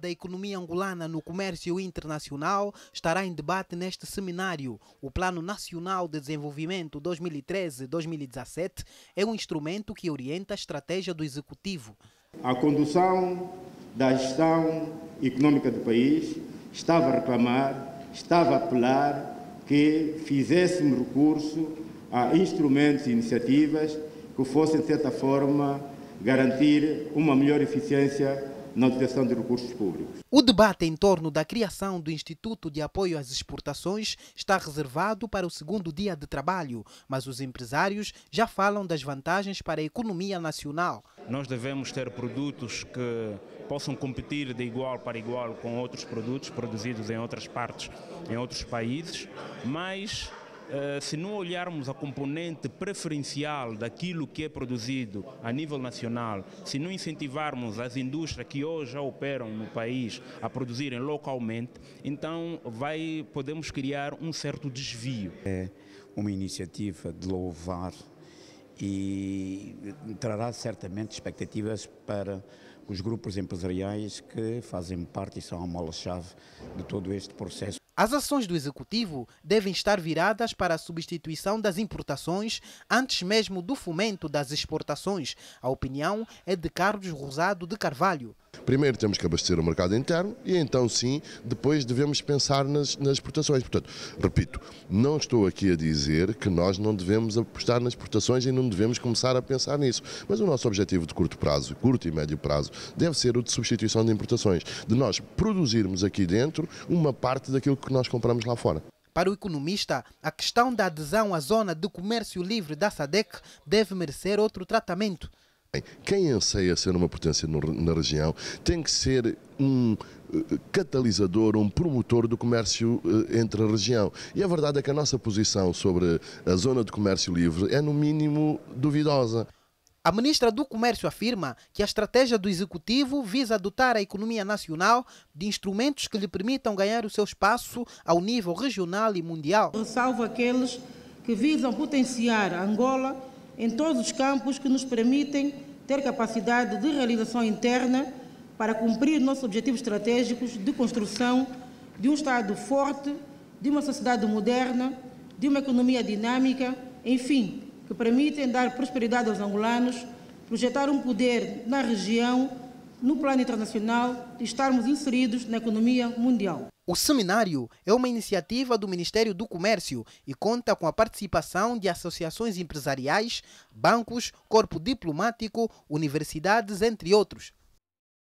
da economia angolana no comércio internacional estará em debate neste seminário. O Plano Nacional de Desenvolvimento 2013-2017 é um instrumento que orienta a estratégia do Executivo. A condução da gestão econômica do país estava a reclamar, estava a apelar que fizéssemos recurso a instrumentos e iniciativas que fossem, de certa forma, garantir uma melhor eficiência na utilização de recursos públicos. O debate em torno da criação do Instituto de Apoio às Exportações está reservado para o segundo dia de trabalho, mas os empresários já falam das vantagens para a economia nacional. Nós devemos ter produtos que possam competir de igual para igual com outros produtos produzidos em outras partes, em outros países, mas se não olharmos a componente preferencial daquilo que é produzido a nível nacional, se não incentivarmos as indústrias que hoje já operam no país a produzirem localmente, então vai, podemos criar um certo desvio. É uma iniciativa de louvar e trará certamente expectativas para os grupos empresariais que fazem parte e são a mola-chave de todo este processo. As ações do Executivo devem estar viradas para a substituição das importações antes mesmo do fomento das exportações. A opinião é de Carlos Rosado de Carvalho. Primeiro temos que abastecer o mercado interno e então sim, depois devemos pensar nas, nas exportações. Portanto, repito, não estou aqui a dizer que nós não devemos apostar nas exportações e não devemos começar a pensar nisso. Mas o nosso objetivo de curto prazo, curto e médio prazo, deve ser o de substituição de importações, de nós produzirmos aqui dentro uma parte daquilo que nós compramos lá fora. Para o economista, a questão da adesão à zona de comércio livre da SADEC deve merecer outro tratamento. Quem anseia ser uma potência na região tem que ser um eh, catalisador, um promotor do comércio eh, entre a região. E a verdade é que a nossa posição sobre a zona de comércio livre é, no mínimo, duvidosa. A ministra do Comércio afirma que a estratégia do Executivo visa dotar a economia nacional de instrumentos que lhe permitam ganhar o seu espaço ao nível regional e mundial. Ressalvo aqueles que visam potenciar a Angola em todos os campos que nos permitem ter capacidade de realização interna para cumprir nossos objetivos estratégicos de construção de um Estado forte, de uma sociedade moderna, de uma economia dinâmica, enfim, que permitem dar prosperidade aos angolanos, projetar um poder na região, no plano internacional e estarmos inseridos na economia mundial. O seminário é uma iniciativa do Ministério do Comércio e conta com a participação de associações empresariais, bancos, corpo diplomático, universidades, entre outros.